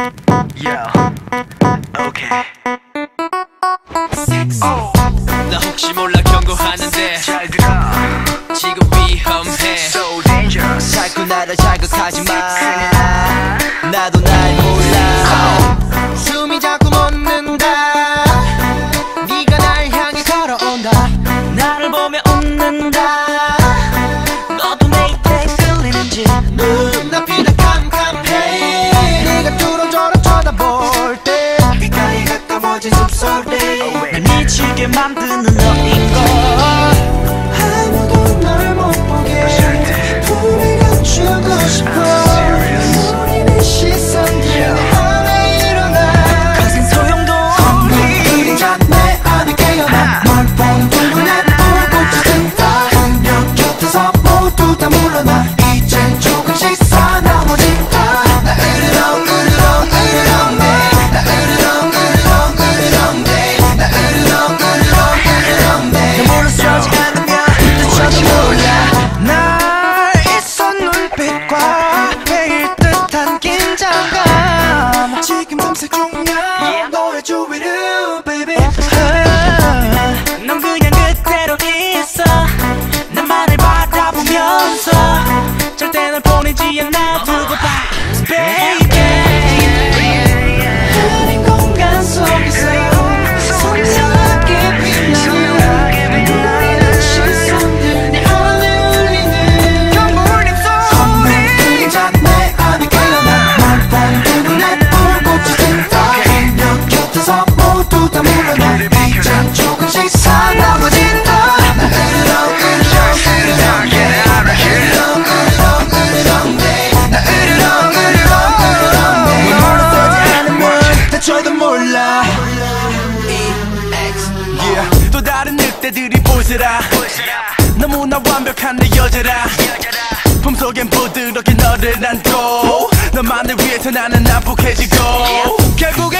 Yo, 몰라 경고하는데 잘 들어. 지금 위험해 So dangerous. 자꾸 나를 자극하지 마. i'm doing mantığını 그대를 보내지 않아도 그대들이 보시라. 너무나 완벽한 내 여자라. 품속엔 부드럽게 너를 안고 너만을 위해서 나는 난폭해지고 결국엔